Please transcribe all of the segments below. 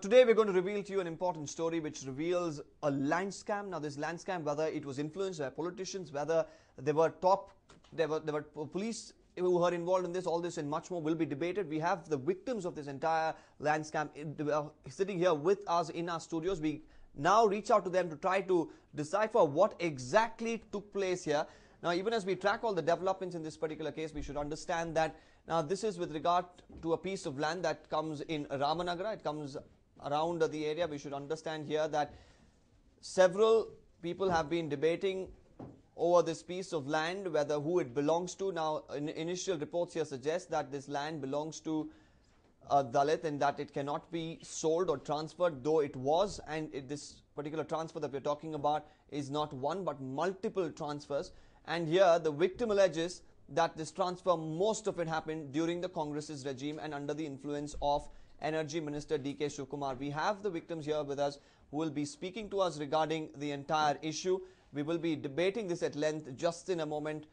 today we're going to reveal to you an important story which reveals a land scam. Now, this land scam, whether it was influenced by politicians, whether there were top, there were there were police who were involved in this, all this and much more will be debated. We have the victims of this entire land scam in- uh, sitting here with us in our studios. We now reach out to them to try to decipher what exactly took place here. Now, even as we track all the developments in this particular case, we should understand that now this is with regard to a piece of land that comes in Ramanagara. It comes around the area. We should understand here that several people have been debating over this piece of land, whether who it belongs to. Now, in, initial reports here suggest that this land belongs to uh, Dalit and that it cannot be sold or transferred, though it was. And it, this particular transfer that we're talking about is not one but multiple transfers. And here, the victim alleges that this transfer, most of it happened during the Congress's regime and under the influence of Energy Minister DK Shivakumar. We have the victims here with us who will be speaking to us regarding the entire issue. We will be debating this at length just in a moment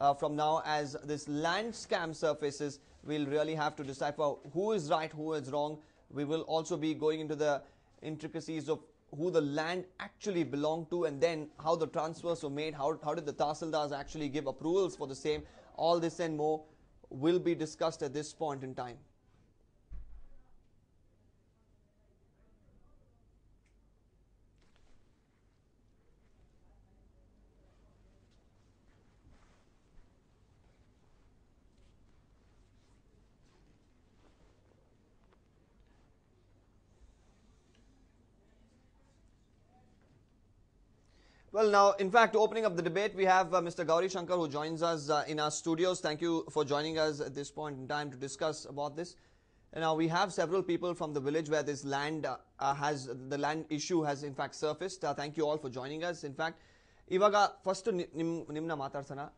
uh, from now as this land scam surfaces. We'll really have to decipher who is right, who is wrong. We will also be going into the intricacies of who the land actually belonged to and then how the transfers were made, how, how did the Tahsildars actually give approvals for the same. All this and more will be discussed at this point in time. Well, now, in fact, opening up the debate, we have uh, Mr. Gauri Shankar who joins us uh, in our studios. Thank you for joining us at this point in time to discuss about this. And now, we have several people from the village where this land uh, uh has, the land issue has in fact surfaced. Uh, thank you all for joining us. In fact, Ivaga, first Nimna Matarsana.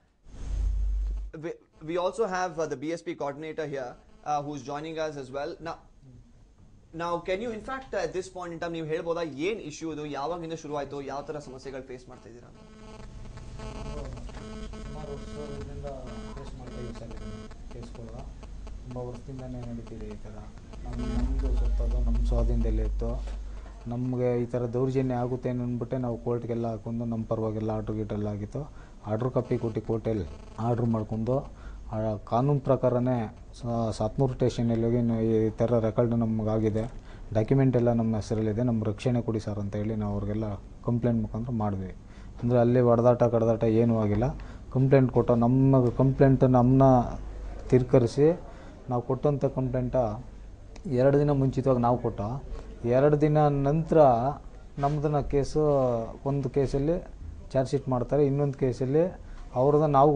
We, we also have uh, the BSP coordinator here who's joining us as well. Now, now can you in fact at this point in time ನೀವು ಹೇಳ್ಬೋದಾ? ಏನ್ issue ಇದು? ಯಾವಾಗಿಂದ ಶುರು ಆಯ್ತು ಯಾವ ತರ ಸಮಸ್ಯೆಗಳು ಫೇಸ್ ಮಾಡ್ತಾ ಇದ್ದೀರಾ? ಸುಮಾರು ವರ್ಷದಿಂದ ತುಂಬ ವರ್ಷದಿಂದನೇ ನಡೀತಿದೆ ಈ ಥರ ನಮ್ಮ ನಮ್ಮದು ಗೊತ್ತದು ನಮ್ಮ ಸ್ವಾಧೀನದಲ್ಲಿ ಇತ್ತು. ನಮಗೆ ಈ ಥರ ದೌರ್ಜನ್ಯ ಆಗುತ್ತೆ ಅಂದ್ಬಿಟ್ಟೆ ನಾವು ಕೋರ್ಟ್ಗೆಲ್ಲ ಹಾಕೊಂಡು ನಮ್ಮ ಪರವಾಗೆಲ್ಲ ಆರ್ಡ್ರ್ ಗೀಟ್ರೆಲ್ಲ ಆಗಿತ್ತು. ಆರ್ಡ್ರ್ ಕಾಪಿ ಕೊಟ್ಟು ಕೋರ್ಟಲ್ಲಿ ಆರ್ಡ್ರ್ ಮಾಡ್ಕೊಂಡು ಕಾನೂನು ಪ್ರಕಾರನೇ ಸತ್ನೂರು ಸ್ಟೇಷನಲ್ಲಿ ಹೋಗಿ ಈ ಥರ ರೆಕಾರ್ಡ್ ನಮಗಾಗಿದೆ. ಡಾಕ್ಯುಮೆಂಟ್ ಎಲ್ಲ ನಮ್ಮ ಹೆಸರಲ್ಲಿದೆ. ನಮ್ಮ ರಕ್ಷಣೆ ಕೊಡಿ ಸರ್ ಅಂತ ಹೇಳಿ ನಾವು ಅವ್ರಿಗೆಲ್ಲ ಕಂಪ್ಲೇಂಟ್ ಮುಖಾಂತರ ಮಾಡಿದ್ವಿ. ಅಂದರೆ ಅಲ್ಲಿ ಹೊಡೆದಾಟ ಕಡದಾಟ ಏನೂ ಆಗಿಲ್ಲ. ಕಂಪ್ಲೇಂಟ್ ಕೊಟ್ಟು ನಮ್ಮ ಕಂಪ್ಲೇಂಟ್ ನಮ್ಮನ್ನ ತಿರ್ಕರಿಸಿ ನಾವು ಕೊಟ್ಟಂಥ ಕಂಪ್ಲೇಂಟ ಎರಡು ದಿನ ಮುಂಚಿತವಾಗಿ ನಾವು ಕೊಟ್ಟ. ಎರಡು ದಿನ ನಂತರ ನಮ್ಮದನ್ನ ಕೇಸು, ಒಂದು ಕೇಸಲ್ಲಿ ಚಾರ್ಜ್ ಶೀಟ್ ಮಾಡ್ತಾರೆ. ಇನ್ನೊಂದು ಕೇಸಲ್ಲಿ ಅವ್ರದ್ದು ನಾವು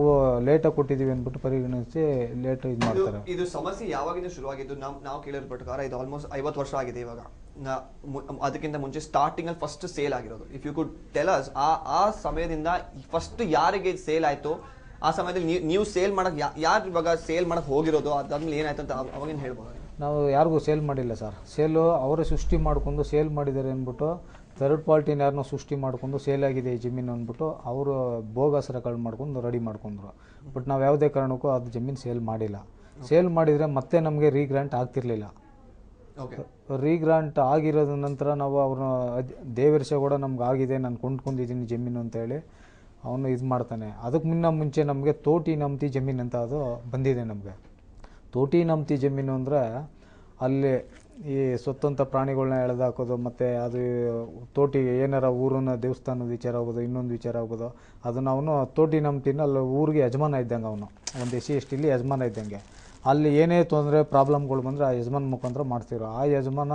ಲೇಟಾಗಿ ಕೊಟ್ಟಿದ್ದೀವಿ ಅಂದ್ಬಿಟ್ಟು ಪರಿಗಣಿಸಿ ಲೇಟ್ ಇದು ಮಾಡ್ತಾರೆ. ಇದು ಸಮಸ್ಯೆ ಯಾವಾಗಿಂದ ಶುರುವಾಗಿದ್ದು ನಾವು ನಾವು ಕೇಳಿರೋ ಪ್ರಕಾರ ಇದು ಆಲ್ಮೋಸ್ಟ್ ಐವತ್ತು ವರ್ಷ ಆಗಿದೆ ಇವಾಗ. ಅದಕ್ಕಿಂತ ಮುಂಚೆ ಸ್ಟಾರ್ಟಿಂಗ್ ಅಲ್ಲಿ ಫಸ್ಟ್ ಸೇಲ್ ಆಗಿರೋದು. If you could tell us ಆ ಆ ಸಮಯದಿಂದ ಫಸ್ಟ್ ಯಾರಿಗೆ ಸೇಲ್ ಆಯ್ತು? ಆ ಸಮಯದಲ್ಲಿ ನೀವು ಸೇಲ್ ಮಾಡಕ್ ಯಾರು ಇವಾಗ ಸೇಲ್ ಮಾಡಕ್ ಹೋಗಿರೋದು? ಅದಾದ್ಮೇಲೆ ಏನಾಯ್ತು ಅಂತ ಅವಾಗೇನು ಹೇಳ್ಬೋದು? ನಾವು ಯಾರಿಗೂ ಸೇಲ್ ಮಾಡಿಲ್ಲ ಸರ್ ಸೇಲು ಅವರೇ ಸೃಷ್ಟಿ ಮಾಡಿಕೊಂಡು ಸೇಲ್ ಮಾಡಿದ್ದಾರೆ ಅಂದ್ಬಿಟ್ಟು ಥರ್ಡ್ ಪಾರ್ಟಿನ ಯಾರನ್ನೋ ಸೃಷ್ಟಿ ಮಾಡ್ಕೊಂಡು ಸೇಲ್ ಆಗಿದೆ ಈ ಜಮೀನು ಅಂದ್ಬಿಟ್ಟು ಅವರು ಬೋಗಸ್ ರೆಕಾರ್ಡ್ ಮಾಡ್ಕೊಂಡು ರೆಡಿ ಮಾಡ್ಕೊಂಡ್ರು. ಬಟ್ ನಾವು ಯಾವುದೇ ಕಾರಣಕ್ಕೂ ಅದು ಜಮೀನು ಸೇಲ್ ಮಾಡಿಲ್ಲ. ಸೇಲ್ ಮಾಡಿದರೆ ಮತ್ತೆ ನಮಗೆ ರೀಗ್ರ್ಯಾಂಟ್ ಆಗ್ತಿರ್ಲಿಲ್ಲ. ರೀಗ್ರಾಂಟ್ ಆಗಿರೋದ ನಂತರ ನಾವು ಅವ್ರನ್ನ ದೇವರ್ಷ ಕೂಡ ನಮ್ಗೆ ಆಗಿದೆ ನಾನು ಕೊಂಡ್ಕೊಂಡಿದ್ದೀನಿ ಜಮೀನು ಅಂತ ಹೇಳಿ ಅವನು ಇದು ಮಾಡ್ತಾನೆ. ಅದಕ್ಕೆ ಮುನ್ನ ಮುಂಚೆ ನಮಗೆ ತೋಟಿ ನಮ್ತಿ ಜಮೀನು ಅಂತ ಅದು ಬಂದಿದೆ ನಮಗೆ. ತೋಟಿ ನಮ್ತಿ ಜಮೀನು ಅಂದರೆ ಅಲ್ಲಿ ಈ ಸ್ವತಂತ್ರ ಪ್ರಾಣಿಗಳನ್ನ ಎಳೆದಾಕೋದು ಮತ್ತು ಅದು ತೋಟಿಗೆ ಏನಾರ ಊರನ್ನ ದೇವಸ್ಥಾನದ ವಿಚಾರ ಆಗ್ಬೋದು, ಇನ್ನೊಂದು ವಿಚಾರ ಆಗ್ಬೋದು, ಅದನ್ನು ಅವನು ತೋಟಿ ತಿನ್ನ ಅಲ್ಲಿ ಊರಿಗೆ ಯಜಮಾನ ಇದ್ದಂಗೆ ಅವನು. ಒಂದು ಎಸ್ ಸಿ, ಎಸ್ ಟಿಲಿ ಯಜಮಾನ ಇದ್ದಂಗೆ. ಅಲ್ಲಿ ಏನೇ ತೊಂದರೆ, ಪ್ರಾಬ್ಲಮ್ಗಳು ಬಂದರೆ ಆ ಯಜಮಾನ ಮುಖಾಂತರ ಮಾಡ್ತಿರೋ ಆ ಯಜಮಾನ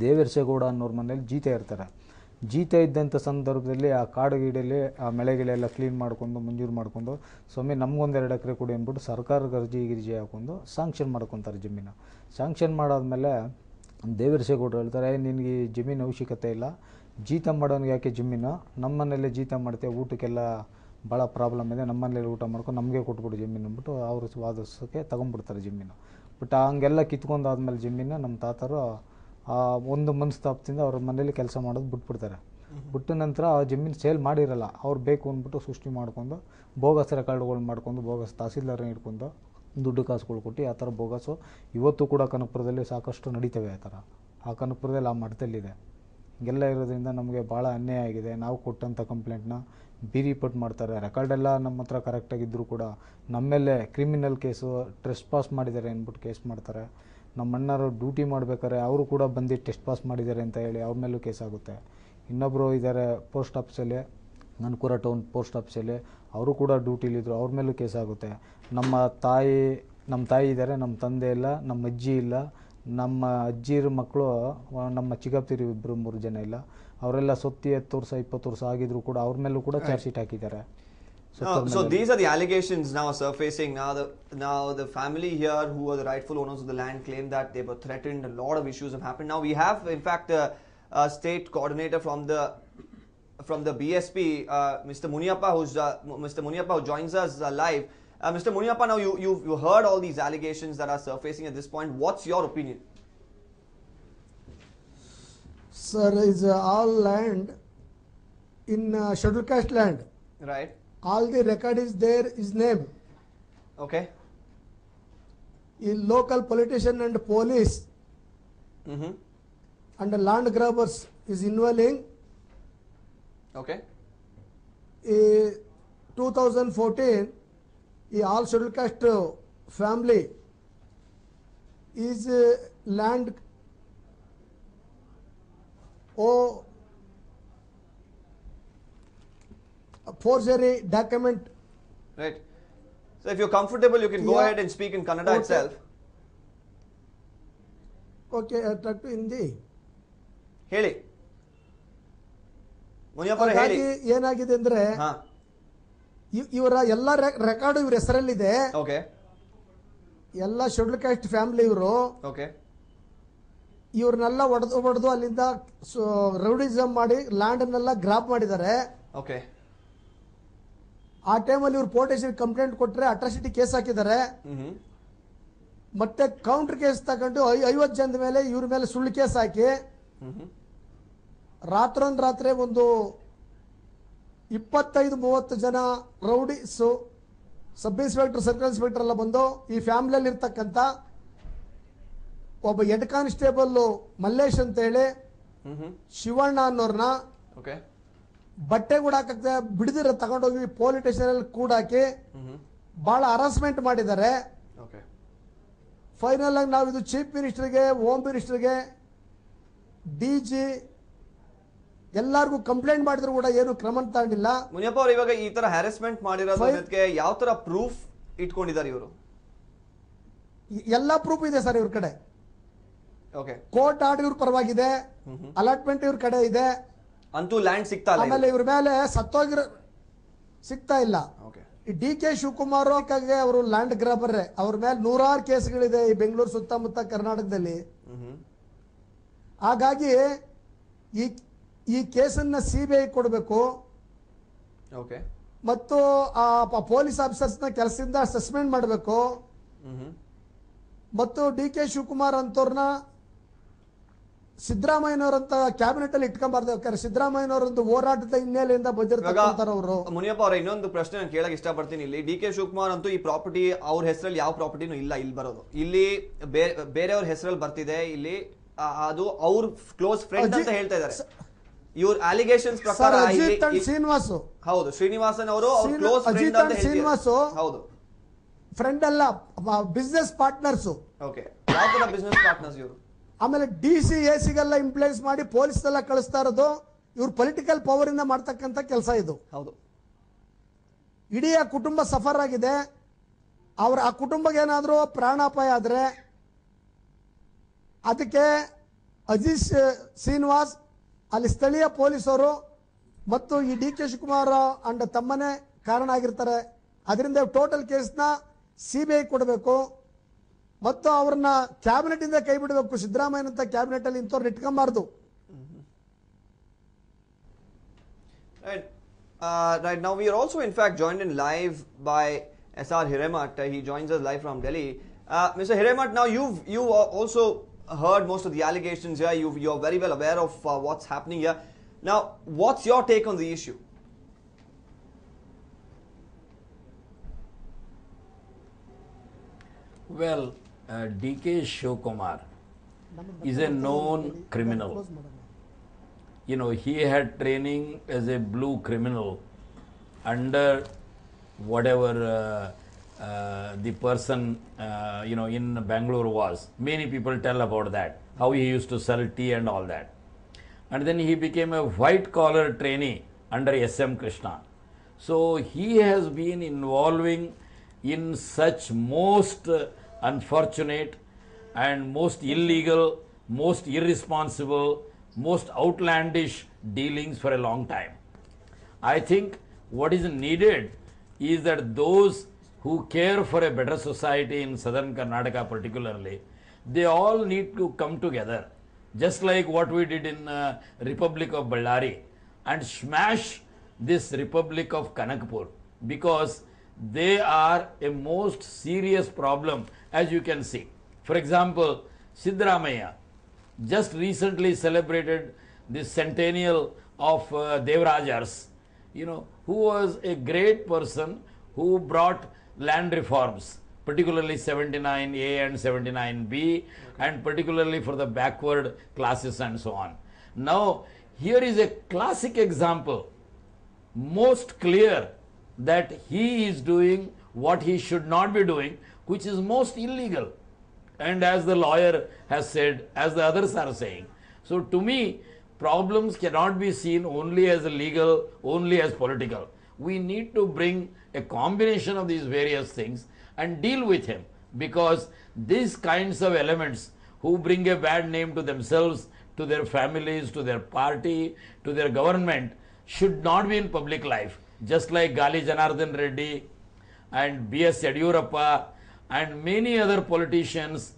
ದೇವರ್ಸೇಗೌಡ ಅನ್ನೋರ ಮನೇಲಿ ಜೀತ ಇರ್ತಾರೆ. ಜೀತ ಇದ್ದಂಥ ಸಂದರ್ಭದಲ್ಲಿ ಆ ಕಾಡು ಗಿಡಲ್ಲಿ, ಆ ಮಳೆ ಗಿಡ ಕ್ಲೀನ್ ಮಾಡ್ಕೊಂಡು, ಮಂಜೂರು ಮಾಡ್ಕೊಂಡು, ಸ್ವಾಮಿ ನಮಗೊಂದು ಎರಡು ಎಕರೆ ಕೊಡಿ ಅಂದ್ಬಿಟ್ಟು ಸರ್ಕಾರಕ್ಕೆ ಅರ್ಜಿ ಗಿರ್ಜಿ ಹಾಕೊಂಡು, ಸಾಂಕ್ಷನ್ ಮಾಡ್ಕೊತಾರೆ ಜಮೀನು. ಸಾಂಕ್ಷನ್ ಮಾಡಾದ್ಮೇಲೆ ದೇವರ್ಷೇಗೌಡರು ಹೇಳ್ತಾರೆ "ಏ, ನಿನಗೆ ಈ ಜಮೀನು ಅವಶ್ಯಕತೆ ಇಲ್ಲ. ಜೀತ ಮಾಡೋನಿಗೆ ಯಾಕೆ ಜಮೀನು? ನಮ್ಮ ಮನೇಲೆ ಜೀತ ಮಾಡ್ತೇವೆ ಊಟಕ್ಕೆಲ್ಲ ಭಾಳ ಪ್ರಾಬ್ಲಮ್ ಇದೆ. ನಮ್ಮ ಮನೇಲಿ ಊಟ ಮಾಡ್ಕೊಂಡು ನಮಗೆ ಕೊಟ್ಬಿಡು ಜಮೀನು. ಅಂದ್ಬಿಟ್ಟು ಅವರು ವಾದಿಸೋಕ್ಕೆ ತಗೊಂಡ್ಬಿಡ್ತಾರೆ ಜಮೀನು. ಬಟ್ ಹಂಗೆಲ್ಲ ಕಿತ್ಕೊಂಡಾದ್ಮೇಲೆ ಜಮೀನು ನಮ್ಮ ತಾತರು ಆ ಒಂದು ಮನಸ್ತಾಪದಿಂದ ಅವ್ರ ಮನೇಲಿ ಕೆಲಸ ಮಾಡೋದು ಬಿಟ್ಬಿಡ್ತಾರೆ. ಬಿಟ್ಟ ನಂತರ ಆ ಜಮೀನು ಸೇಲ್ ಮಾಡಿರಲ್ಲ ಅವ್ರು ಬೇಕು ಅಂದ್ಬಿಟ್ಟು ಸೃಷ್ಟಿ ಮಾಡ್ಕೊಂಡು ಬೋಗಸ್ ರೆಕಾರ್ಡ್ಗಳು ಮಾಡ್ಕೊಂಡು ಬೋಗಸ್ ತಹಸೀಲ್ದಾರ್ನ ಇಟ್ಕೊಂಡು ದುಡ್ಡು ಕಾಸುಗಳು ಕೊಟ್ಟು ಆ ಥರ ಬೋಗಸು. ಇವತ್ತು ಕೂಡ ಕನಕಪುರದಲ್ಲಿ ಸಾಕಷ್ಟು ನಡೀತವೆ ಆ ಥರ. ಆ ಕನಕಪುರದಲ್ಲಿ ಆ ಮಠದಲ್ಲಿದೆ ಹಿಂಗೆಲ್ಲ ಇರೋದ್ರಿಂದ ನಮಗೆ ಭಾಳ ಅನ್ಯಾಯ ಆಗಿದೆ. ನಾವು ಕೊಟ್ಟಂಥ ಕಂಪ್ಲೇಂಟ್ನ ಬೀರಿ ಪಟ್ಟು ಮಾಡ್ತಾರೆ. ರೆಕಾರ್ಡೆಲ್ಲ ನಮ್ಮ ಹತ್ರ ಕರೆಕ್ಟಾಗಿದ್ದರೂ ಕೂಡ ನಮ್ಮ ಮೇಲೆ ಕ್ರಿಮಿನಲ್ ಕೇಸು ಟ್ರೆಸ್ಟ್ ಪಾಸ್ ಮಾಡಿದ್ದಾರೆ ಅಂದ್ಬಿಟ್ಟು ಕೇಸ್ ಮಾಡ್ತಾರೆ. ನಮ್ಮ ಅಣ್ಣರು ಡ್ಯೂಟಿ ಮಾಡ್ಬೇಕಾದ್ರೆ ಅವರು ಕೂಡ ಬಂದು ಟೆಸ್ಟ್ ಪಾಸ್ ಮಾಡಿದ್ದಾರೆ ಅಂತ ಹೇಳಿ ಅವ್ರ ಮೇಲೂ ಕೇಸ್ ಆಗುತ್ತೆ. ಇನ್ನೊಬ್ಬರು ಇದ್ದಾರೆ ಪೋಸ್ಟ್ ಆಫೀಸಲ್ಲಿ ನನ್ಕೂರ ಟೌನ್ ಪೋಸ್ಟ್ ಆಫೀಸಲ್ಲಿ ಅವರು ಕೂಡ ಡ್ಯೂಟಿಲಿದ್ದರು ಅವ್ರ ಮೇಲೂ ಕೇಸ್ ಆಗುತ್ತೆ ನಮ್ಮ ತಾಯಿ ನಮ್ಮ ತಾಯಿ ಇದ್ದಾರೆ ನಮ್ಮ ತಂದೆ ಇಲ್ಲ ನಮ್ಮ ಅಜ್ಜಿ ಇಲ್ಲ ನಮ್ಮ ಅಜ್ಜಿರ ಮಕ್ಕಳು ನಮ್ಮ ಚಿಕ್ಕಪ್ತಿರು ಇಬ್ಬರು ಮೂರು ಜನ ಇಲ್ಲ ಅವರೆಲ್ಲ ಸೊತ್ತಿ ಹತ್ತು ವರ್ಷ ಇಪ್ಪತ್ತು ವರ್ಷ ಆಗಿದ್ರು ಕೂಡ ಅವ್ರ ಮೇಲೂ ಕೂಡ ಚಾರ್ಜ್ ಶೀಟ್ ಹಾಕಿದ್ದಾರೆ so so these are the allegations now surfacing. Now the now the family here, who are the rightful owners of the land, claim that they were threatened. A lot of issues have happened. Now we have, in fact, a, a state coordinator from the from the BSP, uh, Mr. Muniappa, who's uh, Mr. Muniappa, who joins us uh, live. Uh, Mr. Muniappa, now you you've you heard all these allegations that are surfacing at this point. What's your opinion? Sir, is uh, all land in uh, schedule caste land. Right. All the record is there, his name. Okay. In local politician and police Mm-hmm. and the land grabbers is involving. Okay. In 2014, the all scheduled caste family is uh, land or forgery document. Right. So if you're comfortable, you can go yeah. ahead and speak in Kannada okay. itself. Okay, I talk to Hindi. Heli. ಹಾಗಾಗಿ ಏನಾಗಿದೆ ಅಂದ್ರೆ ಇವರ ಎಲ್ಲ record ಇವ್ರ ಹೆಸರಲ್ಲಿದೆ. Okay. ಎಲ್ಲ schedule caste family ಇವರು. Okay. ಇವ್ರನ್ನೆಲ್ಲ ಒಡೆದು ಒಡೆದು ಅಲ್ಲಿಂದ ರೌಡಿಸಮ್ ಮಾಡಿ ಲ್ಯಾಂಡನ್ನೆಲ್ಲ ಗ್ರಾಪ್ ಮಾಡಿದ್ದಾರೆ. ಓಕೆ. ಆ ಟೈಮಲ್ಲಿ ಇವ್ರು ಪೊಲೀಸ್ ಕಂಪ್ಲೇಂಟ್ ಕೊಟ್ಟರೆ ಅಟ್ರಾಸಿಟಿ ಕೇಸ್ ಹಾಕಿದ್ದಾರೆ. ಮತ್ತೆ ಕೌಂಟರ್ ಕೇಸ್ ತಗೊಂಡು ಐವತ್ತು ಜನದ ಮೇಲೆ ಇವ್ರ ಮೇಲೆ ಸುಳ್ಳು ಕೇಸ್ ಹಾಕಿ. ಹ್ಮ್ ರಾತ್ರೋಂದ್ ರಾತ್ರಿ ಒಂದು ಇಪ್ಪತ್ತೈದು ಮೂವತ್ತು ಜನ rowdies sub inspector circle inspector ಎಲ್ಲ ಬಂದು ಈ ಫ್ಯಾಮಿಲಿಯಲ್ಲಿ ಇರ್ತಕ್ಕಂಥ ಒಬ್ಬ ಹೆಡ್ ಕಾನ್ಸ್ಟೇಬಲ್ ಮಲ್ಲೇಶ್ ಅಂತ ಹೇಳಿ ಶಿವಣ್ಣ ಅನ್ನೋರ್ನ ಓಕೆ. ಬಟ್ಟೆ ಕೂಡಾಕಕ್ಕೆ ಬಿಡದಿರ ತಗೊಂಡೋಗಿ ಪೊಲೀಸ್ ಸ್ಟೇಷನ್ ಅಲ್ಲಿ ಕೂಡಾಕಿ ಬಹಳ ಹರಾಸ್ಮೆಂಟ್ ಮಾಡಿದ್ದಾರೆ. ಓಕೆ. ಫೈನಲ್ ಆಗಿ ನಾವು ಇದು ಚೀಫ್ ಮಿನಿಸ್ಟರ್ಗೆ ಹೋಮ್ ಮಿನಿಸ್ಟರ್ಗೆ ಡಿ ಜಿ ಎಲ್ಲರಿಗೂ ಕಂಪ್ಲೇಂಟ್ ಮಾಡಿದ್ರು ಕೂಡ ಏನು ಕ್ರಮ ತಗೊಂಡಿಲ್ಲ. ಮುನಿಯಪ್ಪ ಅವರು ಇವಾಗ ಈ ತರ ಹ್ಯಾರಸ್ಮೆಂಟ್ ಮಾಡಿರೋದಕ್ಕೆ. ಯಾವ ತರ ಪ್ರೂಫ್ ಇಟ್ಕೊಂಡಿದ್ದಾರೆ ಇವರು? ಎಲ್ಲ ಪ್ರೂಫ್ ಇದೆ ಸರ್ ಇವ್ರ ಕಡೆ. ಓಕೆ ಕೋರ್ಟ್ ಆರ್ಡರ್ ಇವ್ರ ಪರವಾಗಿದೆ. ಅಲಾಟ್ಮೆಂಟ್ ಇವ್ರ ಕಡೆ ಇದೆ. ಅಂತೂ ಲ್ಯಾಂಡ್ ಸಿಗ್ತಾ ಆಮೇಲೆ ಇಲ್ಲ ಇವ್ರ ಮೇಲೆ ಸತ್ತೋಗಿರೋ ಸಿಗ್ತಾ ಇಲ್ಲ. ಡಿ ಕೆ ಶಿವಕುಮಾರ್ ಅವರು ಲ್ಯಾಂಡ್ ಗ್ರಾಬರ್ ಅವ್ರ ಮೇಲೆ ನೂರಾರು ಕೇಸ್ಗಳಿದೆ ಈ ಬೆಂಗಳೂರು ಸುತ್ತಮುತ್ತ ಕರ್ನಾಟಕದಲ್ಲಿ. ಹಾಗಾಗಿ ಈ ಈ ಕೇಸನ್ನ ಸಿ ಬಿ ಐ ಕೊಡಬೇಕು. ಓಕೆ. ಮತ್ತು ಆ ಪೊಲೀಸ್ ಆಫೀಸರ್ಸ್ನ ಕೆಲಸದಿಂದ ಸಸ್ಪೆಂಡ್ ಮಾಡಬೇಕು. ಮತ್ತು ಡಿ ಕೆ ಶಿವಕುಮಾರ್ ಅಂತವ್ರನ್ನ ಸಿದ್ದರಾಮಯ್ಯನವರಂತ ಕ್ಯಾಬಿನೆಟ್ ಅಲ್ಲಿ ಇಟ್ಕೊಂಬಾರ್ದು. ಯಾಕಂದ್ರೆ ಸಿದ್ದರಾಮಯ್ಯನವರೊಂದು ಹೋರಾಟದ ಹಿನ್ನೆಲೆಯಿಂದ ಅವರು ಮುನಿಯಪ್ಪ ಅವರ ಇನ್ನೊಂದು ಪ್ರಶ್ನೆ ನಾನು ಕೇಳಕ್ ಇಷ್ಟಪಡ್ತೀನಿ ಇಲ್ಲಿ. ಡಿ ಕೆ ಶಿವಕುಮಾರ್ ಅಂತೂ ಈ ಪ್ರಾಪರ್ಟಿ ಅವ್ರ ಹೆಸರಲ್ಲಿ ಯಾವ ಪ್ರಾಪರ್ಟಿನೂ ಇಲ್ಲ ಇಲ್ಲಿ ಬರೋದು. ಇಲ್ಲಿ ಬೇರೆಯವ್ರ ಹೆಸರಲ್ಲಿ ಬರ್ತಿದೆ. ಇಲ್ಲಿ ಅದು ಅವ್ರ ಕ್ಲೋಸ್ ಫ್ರೆಂಡ್ ಅಂತ ಹೇಳ್ತಾ ಇದ್ದಾರೆ. ಇವ್ರ ಅಲಿಗೇಷನ್ಸ್ ಪ್ರಕಾರ ಅಜಿತ್ ಅಂಡ್ ಶ್ರೀನಿವಾಸು. ಹೌದು ಶ್ರೀನಿವಾಸನ್ ಅವರು ಕ್ಲೋಸ್ ಅಜಿತ್ ಶ್ರೀನಿವಾಸ್. ಹೌದು. ಫ್ರೆಂಡ್ ಅಲ್ಲ ಬಿಸ್ನೆಸ್ ಪಾರ್ಟ್ನರ್ಸ್ ಓಕೆ. ಯಾವ ತರ ಬಿಸ್ನೆಸ್ ಪಾರ್ಟ್ನರ್ಸ್ ಇವರು? ಆಮೇಲೆ ಡಿ ಸಿ ಎ ಸಿಗೆಲ್ಲ ಇಂಪ್ಲೇಸ್ ಮಾಡಿ ಪೊಲೀಸ್ ಎಲ್ಲ ಕಳಿಸ್ತಾ ಇರೋದು ಇವ್ರ ಪೊಲಿಟಿಕಲ್ ಪವರ್ ಇಂದ ಮಾಡ್ತಕ್ಕಂಥ ಕೆಲಸ ಇದು. ಹೌದು. ಇಡೀ ಆ ಕುಟುಂಬ ಸಫರ್ ಆಗಿದೆ. ಅವ್ರ ಆ ಕುಟುಂಬಕ್ಕೆ ಏನಾದರೂ ಪ್ರಾಣಾಪಾಯ ಆದರೆ ಅದಕ್ಕೆ ಅಜೀಶ್ ಶ್ರೀನಿವಾಸ್ ಅಲ್ಲಿ ಸ್ಥಳೀಯ ಪೊಲೀಸರು ಮತ್ತು ಈ ಡಿ ಕೆ ಶಿವಕುಮಾರ್ ಅಂಡ್ ತಮ್ಮನೇ ಕಾರಣ ಆಗಿರ್ತಾರೆ ಅದರಿಂದ ಟೋಟಲ್ ಕೇಸ್ನ ಸಿ ಬಿ ಐ ಕೊಡಬೇಕು ಮತ್ತು ಅವ್ರನ್ನ ಕ್ಯಾಬಿನೆಟಿಂದ ಕೈ ಬಿಡಬೇಕು ಸಿದ್ದರಾಮಯ್ಯನಂತ ಕ್ಯಾಬಿನೆಟಲ್ಲಿ ಇಂಥವ್ರನ್ನ ಇಟ್ಕೊಂಬಾರ್ದು Uh, right now, we are also in fact joined in live by SR Hiremath. Uh, he joins us live from Delhi. Uh, Mr. Hiremath, now you've you also heard most of the allegations here. You you're very well aware of uh, what's happening here. Now, what's your take on the issue? Well, uh, DK Shivakumar is a known criminal. You know, he had training as a blue criminal under whatever uh, the person, uh, you know, in Bangalore was. Many people tell about that, how he used to sell tea and all that. And then he became a white collar trainee under S.M. Krishna. So he has been involving in such most uh, unfortunate and most illegal, most irresponsible, most outlandish dealings for a long time. I think what is needed is that those who care for a better society in southern Karnataka particularly, they all need to come together, just like what we did in uh, Republic of Ballari, and smash this Republic of Kanakpur because they are a most serious problem as you can see. For example, Siddaramaiah just recently celebrated the centennial of uh, Devaraj Urs, you know, who was a great person who brought land reforms, particularly 79A and 79B, and particularly for the backward classes and so on. Now, here is a classic example, most clear that he is doing what he should not be doing, which is most illegal. And as the lawyer has said, as the others are saying. So, to me, problems cannot be seen only as legal, only as political. We need to bring a combination of these various things and deal with him because these kinds of elements who bring a bad name to themselves, to their families, to their party, to their government should not be in public life. Just like Gali Janardhan Reddy and B.S. Yediyurappa and many other politicians,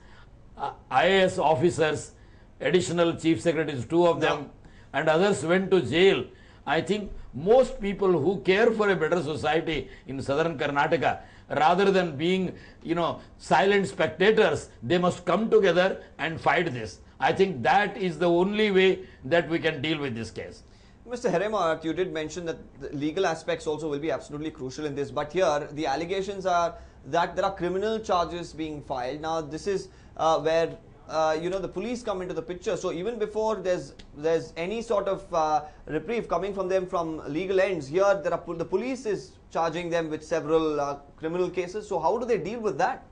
uh, IAS officers, additional chief secretaries, two of them, and others went to jail. I think most people who care for a better society in southern Karnataka, rather than being, you know, silent spectators, they must come together and fight this. I think that is the only way that we can deal with this case. Mr. Hiremath, you did mention that the legal aspects also will be absolutely crucial in this, but here the allegations are that there are criminal charges being filed. Now, this is uh, where uh, you know the police come into the picture. So even before there's there's any sort of uh, reprieve coming from them from legal ends, here there are the police is charging them with several uh, criminal cases. So how do they deal with that?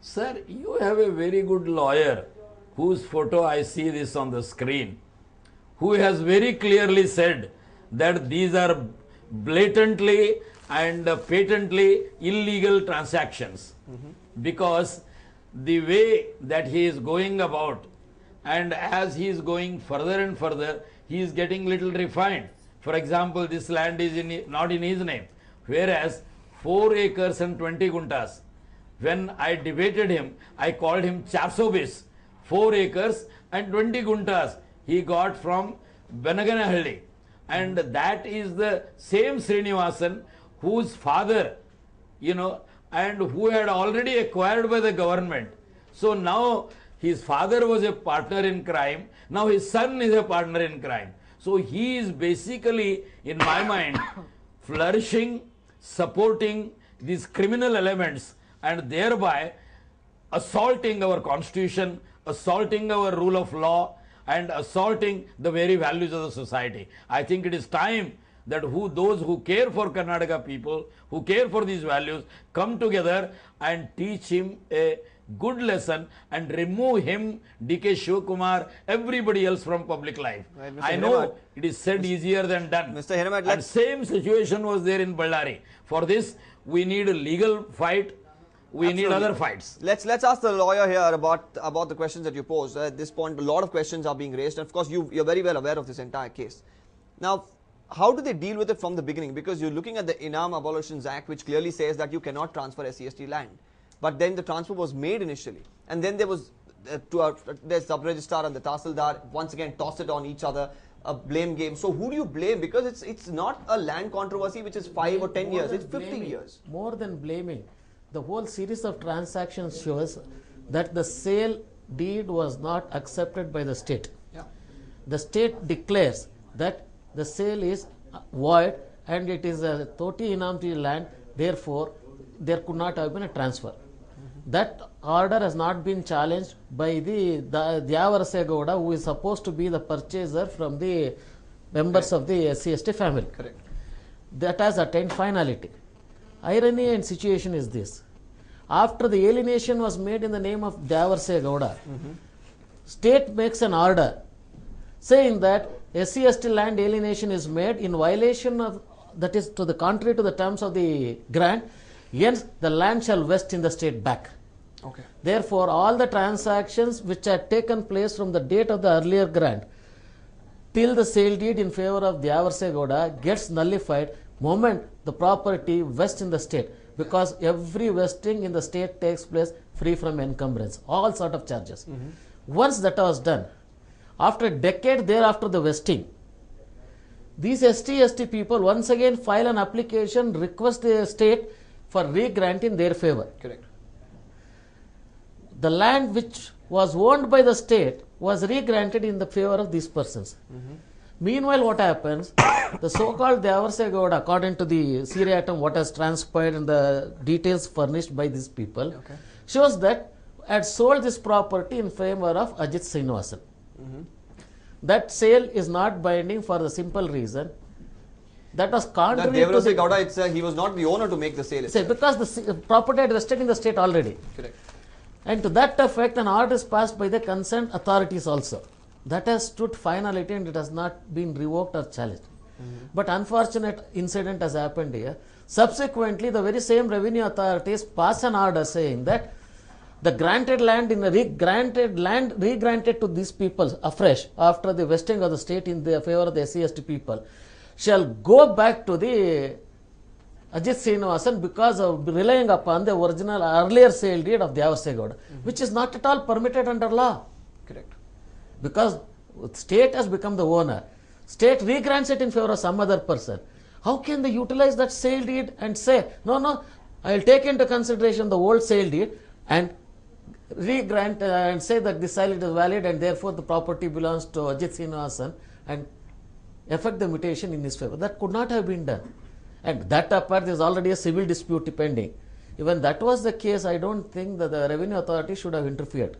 Sir, you have a very good lawyer whose photo I see this on the screen, who has very clearly said that these are blatantly and uh, patently illegal transactions. Mm-hmm. Because the way that he is going about and as he is going further and further, he is getting little refined. For example, this land is in, not in his name, whereas 4 acres and 20 guntas. When I debated him, I called him charsobis 4 acres and 20 guntas he got from Benaganahalli. And mm-hmm. that is the same Srinivasan whose father, you know, and who had already acquired by the government. So now his father was a partner in crime, now his son is a partner in crime. So he is basically, in my mind, flourishing, supporting these criminal elements and thereby assaulting our constitution, assaulting our rule of law, and assaulting the very values of the society. I think it is time that who those who care for Karnataka people, who care for these values, come together and teach him a good lesson and remove him, DK Shivakumar, everybody else from public life. Right, Mr. I know it is said easier than done. Mr. Hiremath, and same situation was there in Ballari. For this, we need a legal fight. We need other fights. Let's let's ask the lawyer here about about the questions that you posed. At this point, a lot of questions are being raised, and of course, you you're very well aware of this entire case. Now, how do they deal with it from the beginning? Because you're looking at the Inam Abolitions Act, which clearly says that you cannot transfer SCST land, but then the transfer was made initially, and then there was uh, to our, the sub registrar and the tahsildar once again toss it on each other. A blame game. So who do you blame? Because it's it's not a land controversy which is five or ten years. It's fifty blaming- years. More than blaming, the whole series of transactions shows that the sale deed was not accepted by the state. Yeah. The state declares that the sale is void and it is a Toti Inamti land, therefore there could not have been a transfer. That order has not been challenged by the, the Dyavarase Gowda, who is supposed to be the purchaser from the members of the SC family. Correct. That has attained finality. Irony and situation is this. After the alienation was made in the name of Dyavarase Gowda, mm-hmm. state makes an order saying that SC land alienation is made in violation of that is to the contrary to the terms of the grant, hence the land shall vest in the state back. Okay. Therefore, all the transactions which had taken place from the date of the earlier grant till the sale deed in favor of Dyavarse Gowda gets nullified moment the property vests in the state because every vesting in the state takes place free from encumbrance, all sort of charges. Mm-hmm. Once that was done, after a decade thereafter the vesting, these ST, ST people once again file an application, request the state for re-grant in their favor Correct. the land which was owned by the state was re-granted in the favor of these persons. Mm-hmm. Meanwhile, what happens? the so-called Devarse Gowda, according to the seriatim, what has transpired and the details furnished by these people, Okay. shows that had sold this property in favor of Ajit Srinivasan. That sale is not binding for the simple reason that was That contrary to Devarase the, Gowda, it's, uh, he was not the owner to make the sale. say, itself. because the property had vested in the state already. Correct. And to that effect, an order is passed by the concerned authorities also. That has stood finality and it has not been revoked or challenged. But unfortunate incident has happened here. Subsequently, the very same revenue authorities pass an order saying that the granted land in the re- granted land re-granted to these people afresh after the vesting of the state in the favor of the SCST people shall go back to the Ajit Srinivasan because of relying upon the original earlier sale deed of Devarse Gowda, which is not at all permitted under law Correct. because state has become the owner. State regrants it in favor of some other person. How can they utilize that sale deed and say, no, no, I'll take into consideration the old sale deed and re-grant uh, and say that this deed is valid and therefore the property belongs to Ajit Srinivasan and effect the mutation in his favor. That could not have been done. And that apart, there is already a civil dispute pending. Even that was the case, I don't think that the revenue authority should have interfered.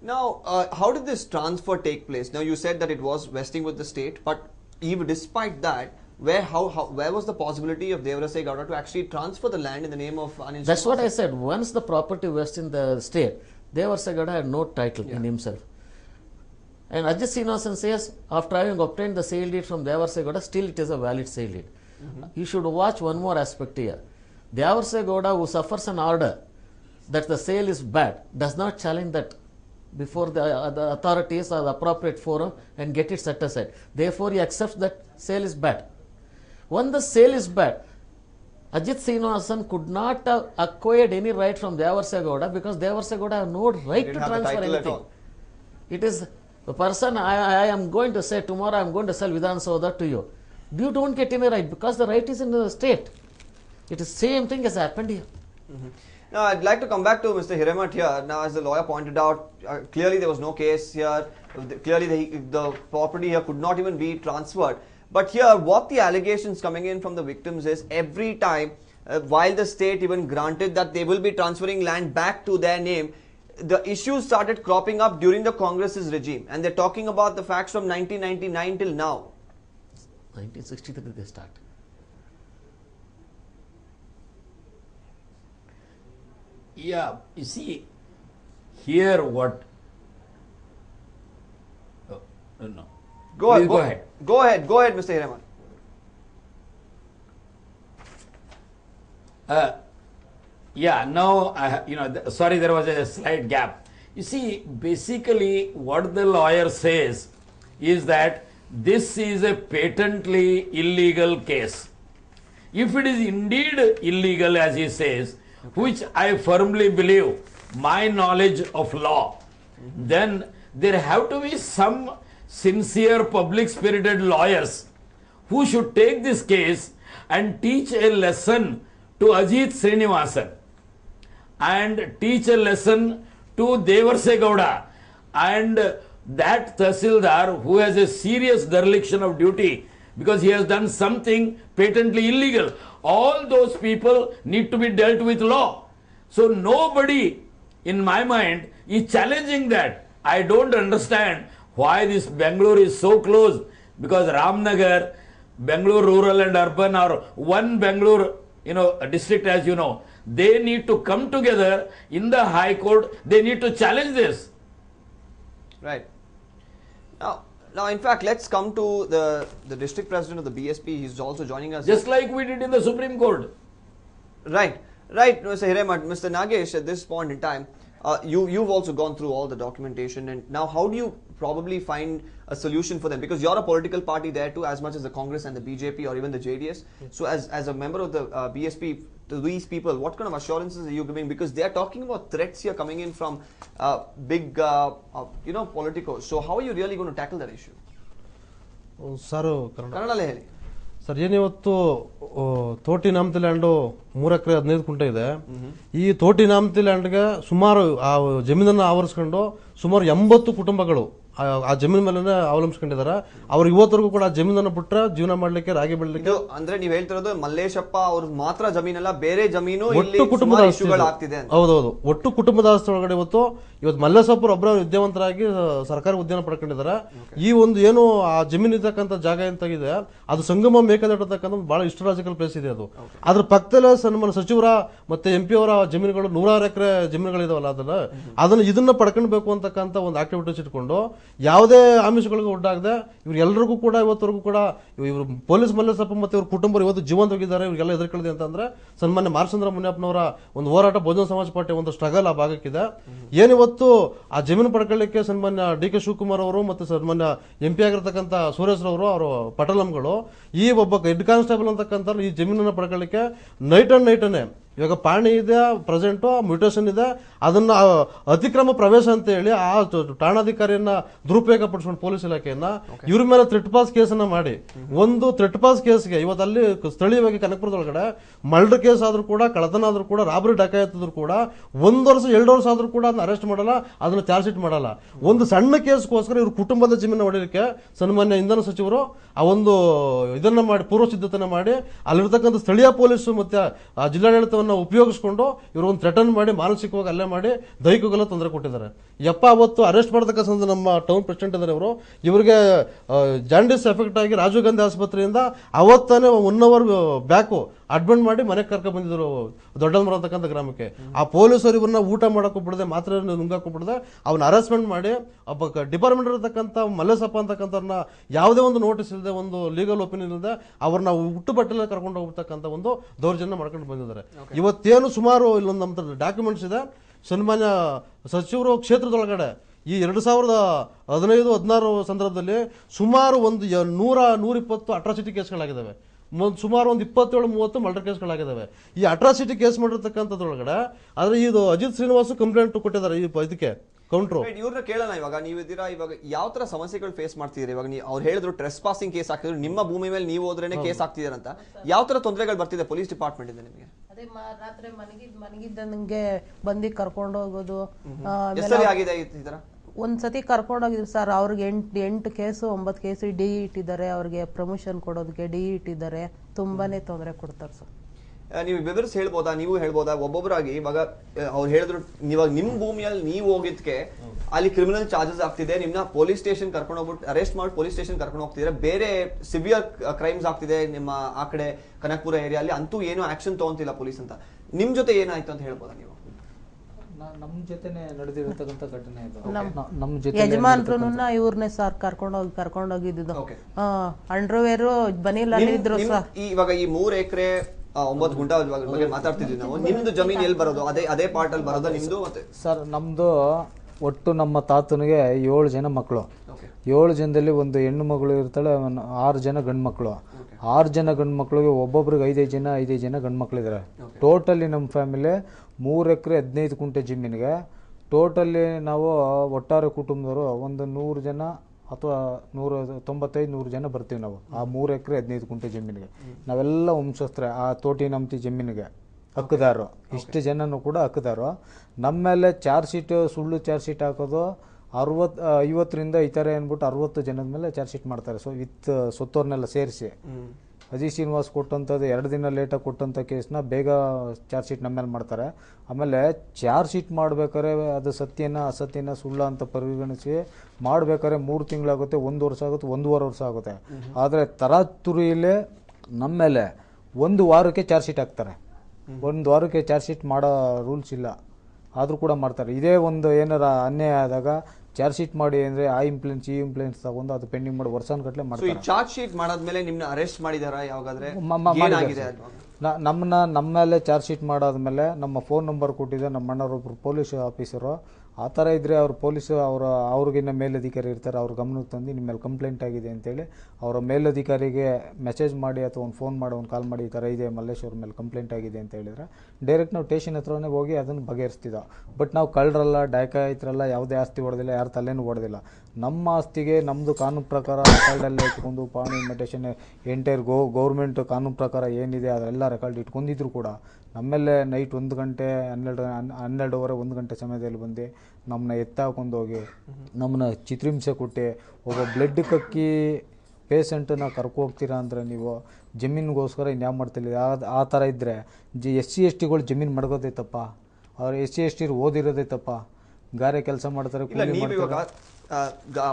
Now, uh, how did this transfer take place? Now, you said that it was vesting with the state, but even despite that, where how, how where was the possibility of Devarase Gowda to actually transfer the land in the name of Anil That's what I said. Once the property was in the state, Devarse Gowda had no title in himself. And Ajit Srinivasan says, after having obtained the sale deed from Devarse Gowda, still it is a valid sale deed. You should watch one more aspect here. Devarse Gowda, who suffers an order that the sale is bad, does not challenge that before the, uh, the authorities or the appropriate forum and get it set aside. Therefore, he accepts that sale is bad. When the sale is bad, Ajit Srinivasan could not have acquired any right from Devarse Gowda because Devarse Gowda have no right to transfer anything. It is the person I, I am going to say tomorrow I am going to sell Vidhana Soudha to you. You don't get any right because the right is in the state. It is same thing has happened here. Now, I'd like to come back to Mr. Hiremath here. Now, as the lawyer pointed out, uh, clearly there was no case here. The- Clearly, the, the property here could not even be transferred. But here, what the allegations coming in from the victims is every time, uh, while the state even granted that they will be transferring land back to their name, the issues started cropping up during the Congress's regime. And they're talking about the facts from 1999 till now. 1963 they start. Yeah, you see, here what. Oh, no, no. Go, Please go, go ahead. Go ahead. Go ahead, Mr. Hiremath. Uh, yeah, now, I, you know, sorry, there was a slight gap. You see, basically, what the lawyer says is that this is a patently illegal case. If it is indeed illegal, as he says, which I firmly believe, my knowledge of law, then there have to be some sincere, public spirited lawyers who should take this case and teach a lesson to Ajit Srinivasan and teach a lesson to Devarse Gowda and that Tahsildar who has a serious dereliction of duty because he has done something patently illegal. All those people need to be dealt with law. So nobody, in my mind, is challenging that. I don't understand why this Bangalore is so close because Ramnagar, Bangalore rural and urban are one Bangalore, you know, district as you know. They need to come together in the High Court. They need to challenge this. Right. Now, now, in fact, let's come to the, the district president of the BSP. He's also joining us. Just like we did in the Supreme Court. Right, right, Mr. Hiremath. Mr. Nagesh, at this point in time, uh, you, you've also gone through all the documentation, and now how do you probably find a solution for them? Because you're a political party there too, as much as the Congress and the BJP or even the JDS. Yes. So, as, as a member of the uh, BSP, to these people, what kind of assurances are you giving? Because they are talking about threats here coming in from uh, big, uh, uh, you know, politicos. So, how are you really going to tackle that issue? Sir Kannada ಕನ್ನಡಲ್ಲೇ ಹೇಳಿ sir ಏನಿವತ್ತು ತೋಟಿ ನಾಮತಿ land ಮೂರು ಎಕರೆ ಹದಿನೈದು ಕುಂಟೆ ಇದೆ ಈ ತೋಟಿ ನಾಮತಿ ಲ್ಯಾಂಡ್ಗೆ ಸುಮಾರು ಆ ಜಮೀನನ್ನು ಆವರಿಸ್ಕೊಂಡು ಸುಮಾರು ಎಂಬತ್ತು ಕುಟುಂಬಗಳು ಆ- ಜಮೀನ್ ಮೇಲೆ ಅವಲಂಬಿಸ್ಕೊಂಡಿದ್ದಾರೆ ಅವ್ರು ಇವತ್ತರೆಗೂ ಕೂಡ ಆ ಜಮೀನನ್ನು ಬಿಟ್ರೆ ಜೀವನ ಮಾಡ್ಲಿಕ್ಕೆ ರಾಗಿ ಬೆಳಿಲಿಕ್ಕೆ ಇದು ಅಂದ್ರೆ ನೀವ್ ಹೇಳ್ತಿರೋದು ಮಲ್ಲೇಶಪ್ಪ ಅವ್ರ ಮಾತ್ರ ಜಮೀನಲ್ಲ ಬೇರೆ ಜಮೀನು ಒಟ್ಟು ಕುಟುಂಬದ ಆಗ್ತಿದೆ ಅಂತ. ಹೌದೌದು. ಒಟ್ಟು ಕುಟುಂಬದ ಆಸ್ತಿ ಒಳಗಡೆ ಇವತ್ತು ಇವತ್ತು ಮಲ್ಲೇಶಪ್ಪರು ಒಬ್ಬರ ವಿದ್ಯಾವಂತರಾಗಿ ಸರ್ಕಾರ ಉದ್ಯಾನ ಪಡ್ಕೊಂಡಿದ್ದಾರೆ ಈ ಒಂದು ಏನು ಆ ಜಮೀನ್ ಇರ್ತಕ್ಕಂಥ ಜಾಗ ಎಂತಾಗಿದೆ ಅದು ಸಂಗಮ ಮೇಕದಾಟತಕ್ಕಂಥ ಬಹಳ ಹಿಸ್ಟರಾಜಿಕಲ್ ಪ್ಲೇಸ್ ಇದೆ ಅದು. ಅದ್ರ ಪಕ್ಕದಲ್ಲೇ ಸನ್ಮಾನ ಸಚಿವರ ಮತ್ತೆ ಎಂ ಪಿ ಅವರ ಜಮೀನುಗಳು ನೂರಾರು ಎಕರೆ ಜಮೀನುಗಳಿದಾವಲ್ಲ ಅದನ್ನ ಅದನ್ನ ಇದನ್ನ ಪಡ್ಕೊಂಡ್ಬೇಕು ಅಂತಕ್ಕಂಥ ಒಂದು ಆಕ್ಟಿವಿಟೀಸ್ ಇಟ್ಕೊಂಡು ಯಾವುದೇ ಆಮಿಷಗಳಿಗೆ ಇವ್ರು ಎಲ್ರಿಗೂ ಕೂಡ ಇವತ್ತರೆಗೂ ಕೂಡ ಇವರು ಪೊಲೀಸ್ ಮಲ್ಲೇಶಪ್ಪ ಮತ್ತು ಇವ್ರ ಕುಟುಂಬರು ಇವತ್ತು ಜೀವಂತವಾಗಿದ್ದಾರೆ, ಇವರಿಗೆಲ್ಲ ಎದುರ್ಕೊಳ್ಳಿದೆ ಅಂತಂದ್ರೆ ಸನ್ಮಾನ್ಯ ಮಾರ್ಸಂದ್ರ ಮುನಿಯಪ್ಪನವರ ಒಂದು ಹೋರಾಟ ಬಹುಜನ ಸಮಾಜ ಪಾರ್ಟಿ ಒಂದು ಸ್ಟ್ರಗಲ್ ಆ ಭಾಗಕ್ಕಿದೆ. ಏನಿವತ್ತು ಆ ಜಮೀನು ಪಡ್ಕೊಳ್ಳಿಕ್ಕೆ ಸನ್ಮಾನ್ಯ ಡಿ ಕೆ ಶಿವಕುಮಾರ್ ಅವರು ಮತ್ತು ಸನ್ಮಾನ್ಯ ಎಂ ಪಿ ಆಗಿರ್ತಕ್ಕಂಥ ಸುರೇಶ್ ರವರು, ಅವರು ಪಟಲಂಗಳು ಈ ಒಬ್ಬ ಹೆಡ್ ಕಾನ್ಸ್ಟೇಬಲ್ ಅಂತಕ್ಕಂಥ ಈ ಜಮೀನನ್ನು ಪಡ್ಕೊಳ್ಳಿಕ್ಕೆ ನೈಟ್ ಆ್ಯಂಡ್ ನೈಟನ್ನೇ ಇವಾಗ ಪಾಣಿ ಇದೆ ಪ್ರೆಸೆಂಟು ಮ್ಯೂಟೇಷನ್ ಇದೆ ಅದನ್ನು ಅತಿಕ್ರಮ ಪ್ರವೇಶ ಅಂತ ಹೇಳಿ ಆ ಠಾಣಾಧಿಕಾರಿಯನ್ನ ದುರುಪಯೋಗ ಪಡಿಸ್ಕೊಂಡು ಪೊಲೀಸ್ ಇಲಾಖೆಯನ್ನ ಇವ್ರ ಮೇಲೆ ಥ್ರೆಟ್ ಪಾಸ್ ಕೇಸನ್ನ ಮಾಡಿ. ಒಂದು ಥ್ರೆಟ್ ಪಾಸ್ ಕೇಸ್ಗೆ ಇವತ್ತು ಅಲ್ಲಿ ಕ- ಸ್ಥಳೀಯವಾಗಿ ಕನಕಪುರದೊಳಗಡೆ ಮರ್ಡರ್ ಕೇಸ್ ಆದರೂ ಕೂಡ ಕಳತನ ಆದರೂ ಕೂಡ ರಾಬರಿ ಡಕಾಯತಿದ್ರು ಕೂಡ ಒಂದು ವರ್ಷ ಎರಡು ವರ್ಷ ಆದರೂ ಕೂಡ ಅದನ್ನ ಅರೆಸ್ಟ್ ಮಾಡಲ್ಲ ಅದನ್ನ ಚಾರ್ಜ್ ಶೀಟ್ ಮಾಡಲ್ಲ. ಒಂದು ಸಣ್ಣ ಕೇಸ್ಗೋಸ್ಕರ ಇವ್ರ ಕುಟುಂಬದ ಜಮೀನು ಹೊಡೆಯಲಿಕ್ಕೆ ಸನ್ಮಾನ್ಯ ಇಂಧನ ಸಚಿವರು ಆ ಒಂದು ಇದನ್ನ ಮಾಡಿ ಪೂರ್ವ ಸಿದ್ಧತೆನ ಮಾಡಿ ಅಲ್ಲಿರ್ತಕ್ಕಂಥ ಸ್ಥಳೀಯ ಪೊಲೀಸು ಮತ್ತೆ ಆ ಜಿಲ್ಲಾಡಳಿತವನ್ನ ಉಪಯೋಗಿಸ್ಕೊಂಡು ಇವರು ಒಂದು ಥ್ರೆಟನ್ ಮಾಡಿ, ಮಾನಸಿಕವಾಗಿ ಅಲ್ಲೇ ಮಾಡಿ ದೈಹಿಕಗೆಲ್ಲ ತೊಂದರೆ ಕೊಟ್ಟಿದ್ದಾರೆ. ಯಪ್ಪ, ಅವತ್ತು ಅರೆಸ್ಟ್ ಮಾಡತಕ್ಕಂಥ ನಮ್ಮ ಟೌನ್ ಪ್ರೆಸಿಡೆಂಟ್ ಇದ್ದಾರೆ ಇವರು. ಇವರಿಗೆ ಜಾಂಡಿಸ್ ಎಫೆಕ್ಟ್ ಆಗಿ ರಾಜೀವ್ ಗಾಂಧಿ ಆಸ್ಪತ್ರೆಯಿಂದ ಅವತ್ತಾನೆ ಒನ್ ಅವರ್ ಬ್ಯಾಕು ಅಡ್ಮಿಟ್ ಮಾಡಿ ಮನೆಗೆ ಕರ್ಕೊಂಡು ಬಂದಿದ್ರು ದೊಡ್ಡಮರ ಅಂತಕ್ಕಂಥ ಗ್ರಾಮಕ್ಕೆ. ಆ ಪೊಲೀಸರು ಇವ್ರನ್ನ ಊಟ ಮಾಡೋಕ್ಕೂ ಬಿಡದೆ ಮಾತ್ರ ನುಂಗಕ್ಕೂ ಬಿಡದೆ ಅವ್ನ ಅರೆಸ್ಟ್ಮೆಂಟ್ ಮಾಡಿ ಒಬ್ಬ ಡಿಪಾರ್ಟ್ಮೆಂಟ್ ಇರತಕ್ಕಂಥ ಮಲ್ಲೇಸಪ್ಪ ಅಂತಕ್ಕಂಥವ್ರನ್ನ ಯಾವುದೇ ಒಂದು ನೋಟಿಸ್ ಇಲ್ಲದೆ ಒಂದು ಲೀಗಲ್ ಒಪಿನಿಯನ್ ಇಲ್ಲದೆ ಅವ್ರನ್ನ ಹುಟ್ಟು ಬಟ್ಟೆಲ್ಲ ಕರ್ಕೊಂಡು ಹೋಗ್ತಕ್ಕಂಥ ಒಂದು ದೌರ್ಜನ್ಯ ಮಾಡ್ಕೊಂಡು ಬಂದಿದ್ದಾರೆ. ಇವತ್ತೇನು ಸುಮಾರು ಇಲ್ಲೊಂದು ನಮ್ಮ ಡಾಕ್ಯುಮೆಂಟ್ಸ್ ಇದೆ. ಸನ್ಮಾನ್ಯ ಸಚಿವರು ಕ್ಷೇತ್ರದೊಳಗಡೆ ಈ ಎರಡು ಸಾವಿರದ ಹದಿನೈದು ಹದಿನಾರು ಸಂದರ್ಭದಲ್ಲಿ ಸುಮಾರು ಒಂದು ನೂರ ನೂರಿಪ್ಪತ್ತು ಅಟ್ರಾಸಿಟಿ ಕೇಸ್ಗಳಾಗಿದ್ದಾವೆ ಸುಮಾರು ಒಂದು ಇಪ್ಪತ್ತೇಳು ಮೂವತ್ತು ಮರ್ಡರ್ ಕೇಸ್ಗಳಾಗಿದ್ದಾವೆ ಈ ಅಟ್ರಾಸಿಟಿ ಕೇಸ್ ಮಾಡಿರ್ತಕ್ಕಂಥದ್ರೊಳಗಡೆ ಆದರೆ ಇದು ಅಜಿತ್ ಶ್ರೀನಿವಾಸ್ ಕಂಪ್ಲೇಂಟ್ ಕೊಟ್ಟಿದ್ದಾರೆ ಈ ಇದಕ್ಕೆ ಕೌಂಟ್ರು ಇವ್ರನ್ನ ಕೇಳೋಣ ಇವಾಗ. ನೀವು ಇದ್ದೀರಾ? ಇವಾಗ ಯಾವ ತರ ಸಮಸ್ಯೆಗಳು ಫೇಸ್ ಮಾಡ್ತಿದ್ದೀರಿ ಇವಾಗ ನೀವು ಅವ್ರು ಹೇಳಿದ್ರು ಟ್ರೆಸ್ ಪಾಸಿಂಗ್ ಕೇಸ್ ಹಾಕಿದ್ರು ನಿಮ್ಮ ಭೂಮಿ ಮೇಲೆ ನೀವು ಹೋದ್ರೇನೆ ಕೇಸ್ ಹಾಕ್ತಿದಾರಂತ. ಯಾವ ತರ ತೊಂದರೆಗಳು ಬರ್ತಿದೆ ಪೊಲೀಸ್ ಡಿಪಾರ್ಟ್ಮೆಂಟ್ ಇಂದ ನಿಮಗೆ? ಅದೇ ರಾತ್ರಿ ಮನಗಿದ್ದ ಮನಗಿದ್ದಂಗೆ ಬಂದು ಕರ್ಕೊಂಡು ಹೋಗೋದು. ಆಗಿದೆ ಈ ಈ ತರ? ಒಂದ್ಸತಿ ಸತಿ ಕರ್ಕೊಂಡೋಗಿದ್ರು ಸರ್ ಅವ್ರಿಗೆ ಎಂಟು ಎಂಟು ಕೇಸು, ಒಂಬತ್ತು ಕೇಸು ಡಿ ಇಟ್ಟಿದ್ದಾರೆ ಅವ್ರಿಗೆ ಪ್ರಮೋಷನ್ ಕೊಡೋದಕ್ಕೆ ಡಿ ಇಟ್ಟಿದ್ದಾರೆ ತುಂಬಾ ತೊಂದರೆ ಕೊಡ್ತಾರೆ ಸರ್ ನೀವು ವಿವರಿಸಿ ಹೇಳ್ಬೋದಾ? ನೀವು ಹೇಳ್ಬೋದಾ? ಒಬ್ಬೊಬ್ಬರಾಗಿ ಇವಾಗ ಅವ್ರು ಹೇಳಿದ್ರು, ಇವಾಗ ನಿಮ್ಮ ಭೂಮಿಯಲ್ಲಿ ನೀವು ಹೋಗಿದ್ಕೆ ಅಲ್ಲಿ ಕ್ರಿಮಿನಲ್ ಚಾರ್ಜಸ್ ಆಗ್ತಿದೆ. ನಿಮ್ಮನ್ನ ಪೊಲೀಸ್ ಸ್ಟೇಷನ್ ಕರ್ಕೊಂಡು ಹೋಗ್ಬಿಟ್ಟು ಅರೆಸ್ಟ್ ಮಾಡಿ ಪೊಲೀಸ್ ಸ್ಟೇಷನ್ ಕರ್ಕೊಂಡು ಹೋಗ್ತಿದ್ರೆ ಬೇರೆ ಸಿವಿಯರ್ ಕ್ರೈಮ್ಸ್ ಆಗ್ತಿದೆ ನಿಮ್ಮ ಆ ಕಡೆ ಕನಕಪುರ ಅಲ್ಲಿ. ಅಂತೂ ಏನು ಆಕ್ಷನ್ ತಗೊಂತಿಲ್ಲ ಪೊಲೀಸ್ ಅಂತ. ನಿಮ್ಮ ಜೊತೆ ಏನಾಯ್ತು ಅಂತ ಹೇಳ್ಬೋದಾ ನೀವು? ನಮ್ಮ ಜೊತೆನೆ ನಡೆದಿರತಕ್ಕಂತ ಘಟನೆ ಇದು. ನಮ್ಮ ಜೊತೆ ಯಜಮಾನ್ರು ಇವ್ರನ್ನೇ ಸರ್ ಕರ್ಕೊಂಡೋಗಿ ಹೋಗಿ Okay. ಅಂಡರ್ವೇರು ಬನಿಲಲ್ಲಿ ನಿಮ್- ಇದ್ರು ಸರ್. ಇವಾಗ ಈ ಮೂರ್ ಎಕರೆ ಒಂಬತ್ತು ಗುಂಟ ಬಗ್ಗೆ ಮಾತಾಡ್ತಿದ್ವಿ ನಾವು. ನಿಮ್ದು ಜಮೀನ್ ಎಲ್ಲಿ ಬರೋದು? ಅದೇ ಅದೇ ಪಾರ್ಟ್ ಅಲ್ಲಿ ಬರೋದು ನಿಮ್ದು ಮತ್ತೆ? ಸರ್ ನಮ್ದು ಒಟ್ಟು ನಮ್ಮ ತಾತನಿಗೆ ಏಳು ಜನ ಮಕ್ಕಳು. ಏಳು ಜನದಲ್ಲಿ ಒಂದು ಹೆಣ್ಣು ಮಗಳು ಇರ್ತಾಳೆ ಒಂದು ಆರು ಜನ ಗಂಡು ಮಕ್ಕಳು ಆರು ಜನ ಗಂಡು ಮಕ್ಕಳಿಗೆ ಒಬ್ಬೊಬ್ರಿಗೆ ಐದೈದು ಜನ ಐದೈದು ಜನ ಗಂಡು ಮಕ್ಕಳಿದ್ದಾರೆ ಟೋಟಲಿ ನಮ್ಮ ಫ್ಯಾಮಿಲಿ ಮೂರು ಎಕರೆ ಹದಿನೈದು ಕುಂಟೆ ಜಮೀನಿಗೆ. ಟೋಟಲಿ ನಾವು ಒಟ್ಟಾರೆ ಕುಟುಂಬದವರು ಒಂದು ನೂರು ಜನ ಅಥವಾ ನೂರ, ತೊಂಬತ್ತೈದು ನೂರು ಜನ ಬರ್ತೀವಿ ನಾವು ಆ ಮೂರು ಎಕರೆ ಹದಿನೈದು ಕುಂಟೆ ಜಮೀನಿಗೆ. ನಾವೆಲ್ಲ ವಂಶಸ್ತ್ರ ಆ ತೋಟಿ ನಮ್ತಿ ಜಮೀನಿಗೆ ಹಕ್ಕದಾರು ಇಷ್ಟು ಜನನೂ ಕೂಡ ಹಕ್ಕದಾರು ನಮ್ಮ ಮೇಲೆ ಚಾರ್ಜ್ ಶೀಟ್, ಸುಳ್ಳು ಚಾರ್ಜ್ ಶೀಟ್ ಹಾಕೋದು ಅರವತ್ತು ಐವತ್ತರಿಂದ ಈ ಥರ ಏನ್ಬಿಟ್ಟು ಅರವತ್ತು ಜನದ ಮೇಲೆ ಚಾರ್ಜ್ ಶೀಟ್ ಮಾಡ್ತಾರೆ. ಸೊ ವಿತ್ ಸೊತ್ತೋರ್ನೆಲ್ಲ ಸೇರಿಸಿ. ಅಜಯ್ ಶ್ರೀನಿವಾಸ್ ಕೊಟ್ಟಂಥದ್ದು ಎರಡು ದಿನ ಲೇಟಾಗಿ ಕೊಟ್ಟಂಥ ಕೇಸ್ನ ಬೇಗ ಚಾರ್ಜ್ ಶೀಟ್ ನಮ್ಮ ಮೇಲೆ ಮಾಡ್ತಾರೆ. ಆಮೇಲೆ ಚಾರ್ಜ್ ಶೀಟ್ ಮಾಡಬೇಕಾದ್ರೆ ಅದು ಸತ್ಯನ ಅಸತ್ಯನ ಸುಳ್ಳ ಅಂತ ಪರಿಗಣಿಸಿ ಮಾಡಬೇಕಾದ್ರೆ ಮೂರು ತಿಂಗಳಾಗುತ್ತೆ ಒಂದು ವರ್ಷ ಆಗುತ್ತೆ ಒಂದೂವರೆ ವರ್ಷ ಆಗುತ್ತೆ. ಆದರೆ ತರಾತುರಿಯಲ್ಲೇ ನಮ್ಮ ಮೇಲೆ ಒಂದು ವಾರಕ್ಕೆ ಚಾರ್ಜ್ ಶೀಟ್ ಹಾಕ್ತಾರೆ. ಒಂದು ವಾರಕ್ಕೆ ಚಾರ್ಜ್ ಶೀಟ್ ಮಾಡೋ ರೂಲ್ಸ್ ಇಲ್ಲ. ಆದರೂ ಕೂಡ ಮಾಡ್ತಾರೆ. ಇದೇ ಒಂದು ಏನಾರ ಅನ್ಯಾಯ ಆದಾಗ ಚಾರ್ಜ್ ಶೀಟ್ ಮಾಡಿ ಅಂದ್ರೆ ಆ ಇಂಪ್ಲೆನ್ಸ್ ಈ ಇಂಪ್ಲೆನ್ಸ್ ತಗೊಂಡು ಅದು ಪೆಂಡಿಂಗ್ ಮಾಡಿ ಮಾಡ್ತಾರೆ ಸೋ ಈ ಮಾಡ್ತಾರೆ ಚಾರ್ಜ್ ಶೀಟ್ ಮಾಡಾದ್ಮೇಲೆ ನಿಮ್ನ ಅರೆಸ್ಟ್ ಮಾಡಿದಾರಾ ಯಾವಾಗಾದ್ರೆ ಮ- ಮ- ಮಾಡಿದ್ದಾರೆ ಏನಾಗಿದೆ ಸರ್. ಅಲ್ವಾ? ನ- ನಮ್ಮನ್ನ ನಮ್ಮ ಮೇಲೆ ಚಾರ್ಜ್ ಶೀಟ್ ಮಾಡಾದ್ಮೇಲೆ ನಮ್ಮ ಫೋನ್ ನಂಬರ್ ಕೊಟ್ಟಿದ್ದೆ ನಮ್ಮ ಅಣ್ಣರೊಬ್ರು ಪೊಲೀಸ್ ಆಫೀಸರು ಆ ಥರ ಇದ್ದರೆ ಅವ್ರು ಪೊಲೀಸ್ ಅವರ, ಅವ್ರಿಗಿನ್ನ ಮೇಲಧಿಕಾರಿ ಇರ್ತಾರೆ, ಅವ್ರ ಗಮನಕ್ಕೆ ತಂದು ನಿಮ್ಮ ಮೇಲೆ ಕಂಪ್ಲೇಂಟ್ ಆಗಿದೆ ಅಂತೇಳಿ ಅವರ ಮೇಲಧಿಕಾರಿಗೆ ಮೆಸೇಜ್ ಮಾಡಿ ಅಥವಾ ಒಂದು ಫೋನ್ ಮಾಡಿ, ಒಂದು ಕಾಲ್ ಮಾಡಿ ಈ ಥರ ಇದೆ ಮಲ್ಲೇಶ್ ಅವ್ರ ಮೇಲೆ ಕಂಪ್ಲೇಂಟ್ ಆಗಿದೆ ಅಂತ ಹೇಳಿದ್ರೆ ಡೈರೆಕ್ಟ್ ನಾವು ಟೇಷನ್ ಹತ್ರನೇ ಹೋಗಿ ಅದನ್ನು ಬಗೆಹರಿಸ್ತಿದ್ದ ಬಟ್ ನಾವು ಕಳ್ಳರಲ್ಲ ಡಾಕಾಯಿತರಲ್ಲ ಯಾವುದೇ ಆಸ್ತಿ ಹೊಡೆದಿಲ್ಲ, ಯಾರು ತಲೆನೂ ಹೊಡೆದಿಲ್ಲ. ನಮ್ಮ ಆಸ್ತಿಗೆ ನಮ್ಮದು ಕಾನೂನು ಪ್ರಕಾರ ರೆಕಾರ್ಡಲ್ಲಿ ಇಟ್ಕೊಂಡು ಪಾನ್ ಇನ್ವಿಟೇಷನ್ ಎಂಟೈರ್ ಗೋ ಗೌರ್ಮೆಂಟ್ ಕಾನೂನು ಪ್ರಕಾರ ಏನಿದೆ ಅದೆಲ್ಲ ರೆಕಾರ್ಡ್ ಇಟ್ಕೊಂಡಿದ್ರು ಕೂಡ ನಮ್ಮೇಲೆ ನೈಟ್ ಒಂದು ಗಂಟೆ ಹನ್ನೆರಡು ಹನ್- ಹನ್ನೆರಡುವರೆ ಒಂದು ಗಂಟೆ ಸಮಯದಲ್ಲಿ ಬಂದು ನಮ್ಮನ್ನ ಎತ್ತಾಕೊಂಡು ಹೋಗಿ ನಮ್ಮನ್ನ ಚಿತ್ರಿಂಸೆ ಕೊಟ್ಟು. ಒಬ್ಬ ಬ್ಲಡ್ ಕಕ್ಕಿ ಪೇಷಂಟನ್ನ ಕರ್ಕೊ ಹೋಗ್ತೀರಾ ಅಂದರೆ ನೀವು ಜಮೀನಿಗೋಸ್ಕರ ಇನ್ಯಾವ ಮಾಡ್ತಿಲ್ಲ. ಆ- ಥರ ಇದ್ದರೆ ಜಿ ಎಸ್ ಸಿ ಎಸ್ ಟಿಗಳು ಜಮೀನು ಮಡಗೋದೈತಪ್ಪ. ಅವ್ರು ಎಸ್ ಸಿ ಎಸ್ ಟಿ ಓದಿರೋದೈತಪ್ಪ. ಗಾರೆ ಕೆಲಸ ಮಾಡ್ತಾರೆ ಕೂಲಿ ಮಾಡ್ತಾರೆ.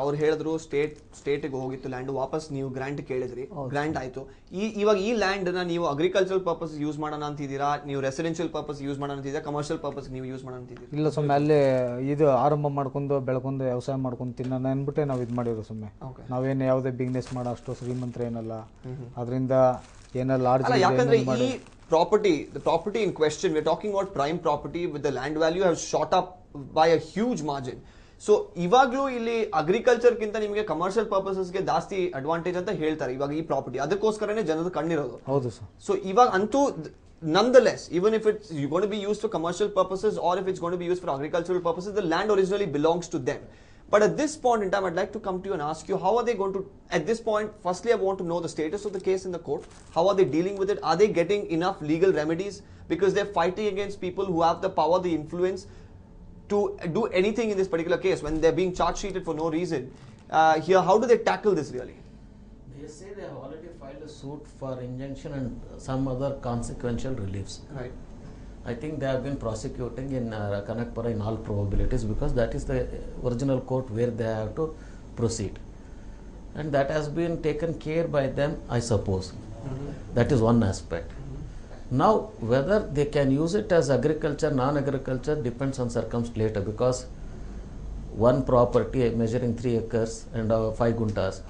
ಅವ್ರು ಹೇಳಿದ್ರು ಸ್ಟೇಟ್ ಸ್ಟೇಟಿಗೆ ಹೋಗಿತ್ತು ಲ್ಯಾಂಡ್ ವಾಪಸ್ ನೀವು ಗ್ರಾಂಟ್ ಕೇಳಿದ್ರಿ. ಗ್ರಾಂಟ್ ಆಯ್ತು. ಈ ಇವಾಗ ಈ ಲ್ಯಾಂಡ್ನ ನೀವು ಅಗ್ರಿಕಲ್ಚರ್ ಪರ್ಪಸ್ ಯೂಸ್ ಮಾಡೋಣ ಅಂತಿದ್ದೀರಾ? ನೀವು ರೆಸಿಡೆನ್ಷಿಯಲ್ ಪರ್ಪಸ್ ಯೂಸ್ ಮಾಡೋಣ ಅಂತಿದ್ದೀರಾ? ಕಮರ್ಷಿಯಲ್ ಪರ್ಪಸ್ ನೀವು ಯೂಸ್ ಮಾಡೋಣ ಅಂತಿದ್ದೀರಾ? ಇಲ್ಲ ಸುಮ್ಮನೆ ಅಲ್ಲಿ ಇದು ಆರಂಭ ಮಾಡ್ಕೊಂಡು ಬೆಳ್ಕೊಂಡು ವ್ಯವಸಾಯ ಮಾಡ್ಕೊಂಡು ತಿನ್ನೋಣ ಅಂದ್ಬಿಟ್ಟೆ ನಾವು ಇದು ಮಾಡಿದ್ರು ಸುಮ್ಮನೆ. ನಾವೇನು ಯಾವುದೇ ಬಿಸ್ನೆಸ್ ಮಾಡೋ ಅಷ್ಟು ಶ್ರೀಮಂತರ ಏನಲ್ಲ. ಅದರಿಂದ ಏನೋ ಲಾರ್ಜ್ ಯಾಕಂದ್ರೆ ಈ property the property in question we talking about prime property with the land value have shot up by a huge margin so ಇವಾಗ್ಲೂ ಇಲ್ಲಿ ಅಗ್ರಿಕಲ್ಚರ್ ಗಿಂತ ನಿಮಗೆ ಕಮರ್ಷಿಯಲ್ ಪರ್ಪಸಸ್ಗೆ ಜಾಸ್ತಿ ಅಡ್ವಾಂಟೇಜ್ ಅಂತ ಹೇಳ್ತಾರೆ ಇವಾಗ ಈ ಪ್ರಾಪರ್ಟಿ ಅದಕ್ಕೋಸ್ಕರನೇ ಜನದ ಕಣ್ಣಿರೋದು ಹೌದು ಸರ್ ಸೊ ಇವಾಗ ಅಂತೂ nonetheless even if it's going to be used for commercial purposes or if it's going to be used for agricultural purposes the land originally belongs to them but at this point in time i'd like to come to you and ask you how are they going to at this point firstly i want to know the status of the case in the court how are they dealing with it are they getting enough legal remedies because they're fighting against people who have the power the influence to do anything in this particular case when they're being charge sheeted for no reason uh, here how do they tackle this really They say they have already filed a suit for injunction and some other consequential reliefs. right I think they have been prosecuting in uh, Kanakapura in all probabilities because that is the original court where they have to proceed. And that has been taken care by them, I suppose. That is one aspect. Now, whether they can use it as agriculture, non agriculture depends on circumstance later because one property measuring 3 acres and uh, 5 guntas,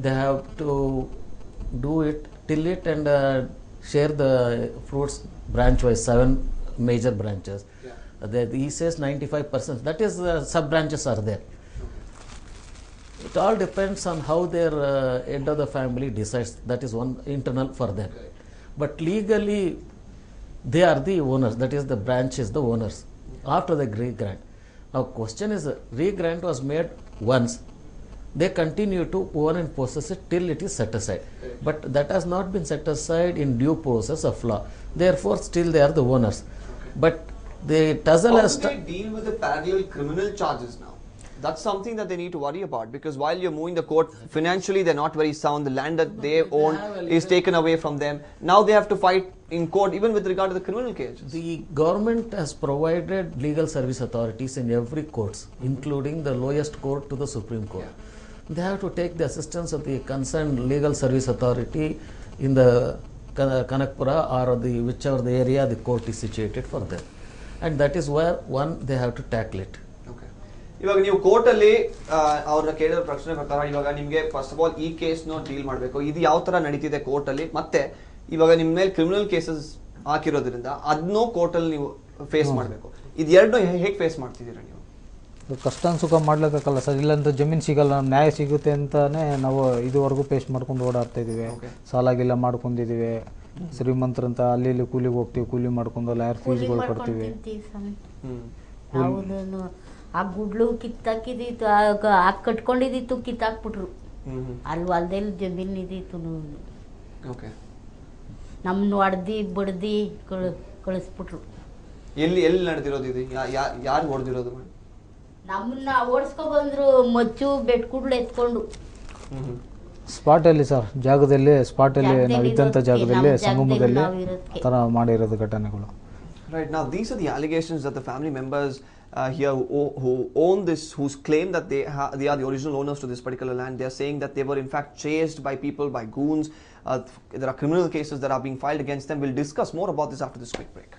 they have to do it, till it and uh, share the fruits branch wise, seven major branches. Yeah. Uh, the, he says 95%, that is, uh, sub branches are there. It all depends on how their uh, head of the family decides. That is one internal for them. But legally, they are the owners. That is, the branch is the owners after the re-grant. Now, question is, re-grant was made once. They continue to own and possess it till it is set aside. But that has not been set aside in due process of law. Therefore, still they are the owners. But the tussle How has. do they deal with the parallel criminal charges now? That's something that they need to worry about because while you're moving the court, financially they're not very sound. The land that they own is taken away from them. Now they have to fight in court even with regard to the criminal cases. The government has provided legal service authorities in every courts, including the lowest court to the Supreme Court. They have to take the assistance of the concerned legal service authority in the Kanakapura or the whichever the area the court is situated for them. And that is where one they have to tackle it. ಇವಾಗ ನೀವು ಕೋರ್ಟಲ್ಲಿ ಅವ್ರನ್ನ ಕೇಳಿರೋ ಪ್ರಶ್ನೆ ಪ್ರಕಾರ ಇವಾಗ ನಿಮಗೆ first of all ಈ ಕೇಸ್ನ ಡೀಲ್ ಮಾಡಬೇಕು. ಇದು ಯಾವ ತರ ನಡೀತಿದೆ ಕೋರ್ಟಲ್ಲಿ? ಮತ್ತೆ ಇವಾಗ ನಿಮ್ಮ ಮೇಲೆ ಕ್ರಿಮಿನಲ್ ಕೇಸಸ್ ಹಾಕಿರೋದ್ರಿಂದ ಅದನ್ನೂ ಕೋರ್ಟಲ್ಲಿ ನೀವು ಫೇಸ್ ಮಾಡಬೇಕು. ಇದು ಎರಡು ಹೇಗೆ ಫೇಸ್ ಮಾಡ್ತಿದ್ದೀರಾ ನೀವು? ಕಷ್ಟ ಸುಖ ಮಾಡ್ಲಕ್ಕಾಗಲ್ಲ ಸರ್. ಇಲ್ಲಾಂದ್ರೆ ಜಮೀನು ಸಿಗಲ್ಲ ನ್ಯಾಯ ಸಿಗುತ್ತೆ ಅಂತಾನೆ ನಾವು ಇದುವರೆಗೂ ಪೇಸ್ಟ್ ಮಾಡ್ಕೊಂಡು ಓಡಾಡ್ತಾ ಇದೀವಿ ಸಾಲಾಗಿಲ್ಲ ಮಾಡ್ಕೊಂಡಿದ್ದೀವಿ. ಮಾಡ್ಕೊಂಡಿದೀವಿ ಶ್ರೀಮಂತರಂತ ಅಲ್ಲಿ ಇಲ್ಲಿ ಕೂಲಿಗೆ ಹೋಗ್ತೀವಿ ಕೂಲಿ ಮಾಡ್ಕೊಂಡು ಲಾಯರ್ ಫೀಸ್ಗಳು ಕೊಡ್ತೀವಿ. ಆ ಗುಡ್ಲು ಕಿತ್ತಾಕಿದಿತ್ತು ಆ ಕಟ್ಕೊಂಡಿದ್ದಿತ್ತು ಕಿತ್ತಾಕ್ಬಿಟ್ರು. ಅಲ್ಲಿ ಹೊಲ್ದಲ್ಲಿ ಜಮೀನ್ ಇದ್ದಿತ್ತು ನಮ್ಮನ್ನ ಹೊಡ್ದು ಬಡ್ದು ಕಳಿಸ್ಬಿಟ್ರು. ಎಲ್ಲಿ ಎಲ್ಲಿ ನಡೆದಿರೋದು ಇದು? ಯಾರು ಹೊಡೆದಿರೋದು ನಮ್ಮನ್ನ ಓಡಿಸ್ಕೊ ಬಂದ್ರು ಮಚ್ಚು ಬೆಟ್ಕುಡ್ಲು ಎತ್ಕೊಂಡು. ಸ್ಪಾಟಲ್ಲಿ ಸರ್ ಜಾಗದಲ್ಲಿ ಸ್ಪಾಟಲ್ಲಿ ನಾವು ಇದ್ದಂಥ ಜಾಗದಲ್ಲಿ ಸಂಗಮದಲ್ಲಿ ಥರ ಮಾಡಿರೋದು ಘಟನೆಗಳು. ರೈಟ್ ನಾವು these are the allegations of the family members uh, here who, who own this, whose claim that they they are the original owners to this particular land. They are saying that they were in fact chased by people, by goons. Uh, there are criminal cases that are being filed against them. We'll discuss more about this after this quick break.